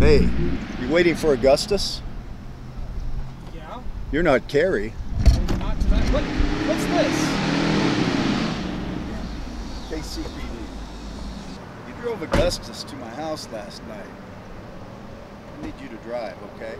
Hey, you waiting for Augustus? Yeah. You're not Carrie. Not tonight. What? What's this? KCPD. You drove Augustus to my house last night. I need you to drive, okay?